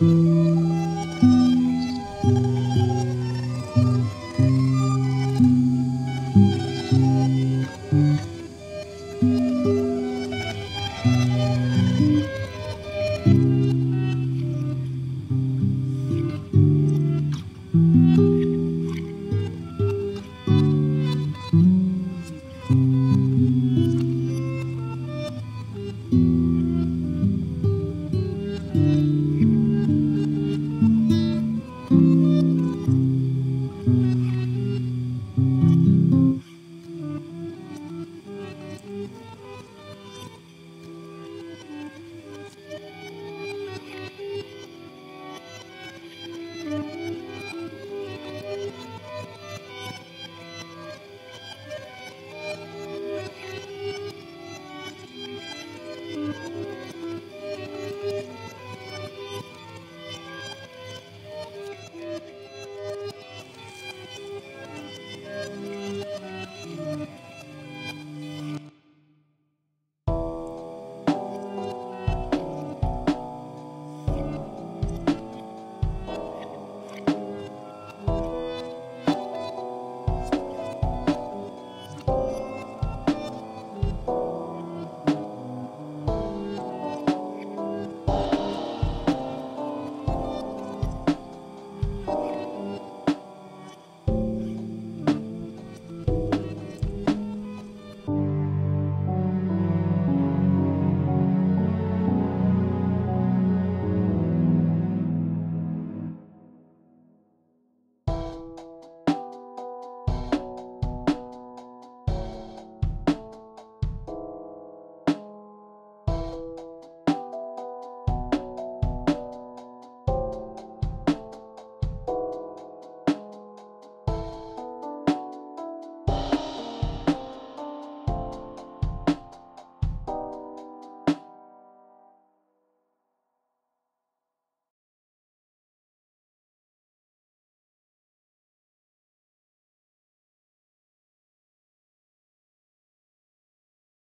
you